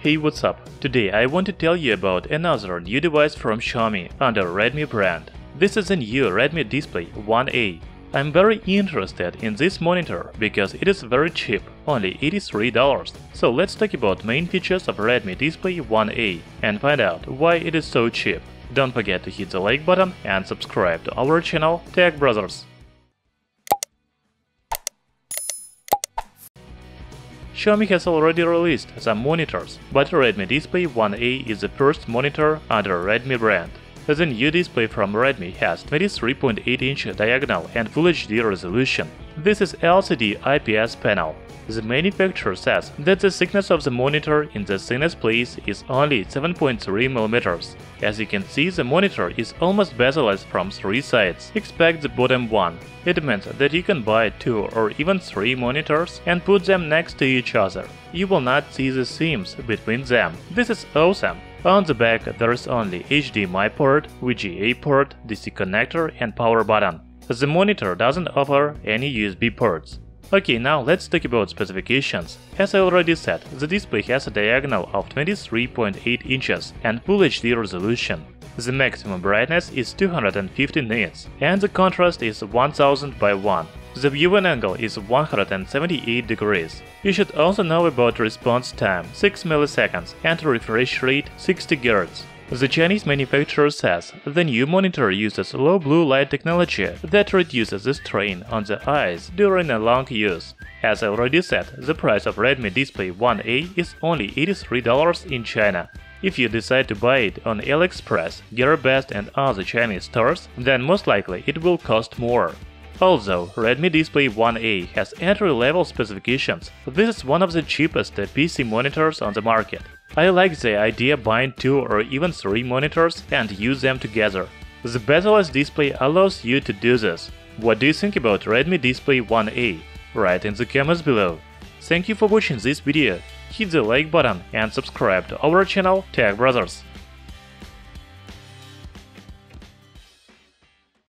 Hey what's up? Today I want to tell you about another new device from Xiaomi under Redmi brand. This is a new Redmi Display 1A. I'm very interested in this monitor because it is very cheap, only $83. So let's talk about main features of Redmi Display 1A and find out why it is so cheap. Don't forget to hit the like button and subscribe to our channel Tech Brothers. Xiaomi has already released some monitors, but Redmi Display 1A is the first monitor under Redmi brand. The new display from Redmi has 23.8 inch diagonal and Full HD resolution. This is LCD IPS panel. The manufacturer says that the thickness of the monitor in the thinnest place is only 7.3 mm. As you can see, the monitor is almost bezel-less from three sides, except the bottom one. It means that you can buy two or even three monitors and put them next to each other. You will not see the seams between them. This is awesome. On the back there is only HDMI port, VGA port, DC connector and power button. The monitor doesn't offer any USB ports. Okay, now let's talk about specifications. As I already said, the display has a diagonal of 23.8 inches and Full HD resolution. The maximum brightness is 250 nits, and the contrast is 1000 by 1. The viewing angle is 178 degrees. You should also know about response time 6 milliseconds and refresh rate 60 Hz. The Chinese manufacturer says the new monitor uses low blue light technology that reduces the strain on the eyes during a long use. As I already said, the price of Redmi Display 1A is only $83 in China. If you decide to buy it on AliExpress, GearBest and other Chinese stores, then most likely it will cost more. Although Redmi Display 1A has entry-level specifications, this is one of the cheapest PC monitors on the market. I like the idea buying two or even three monitors and use them together. The bezel-less display allows you to do this. What do you think about Redmi Display 1A? Write in the comments below. Thank you for watching this video. Hit the like button and subscribe to our channel Tech Brothers.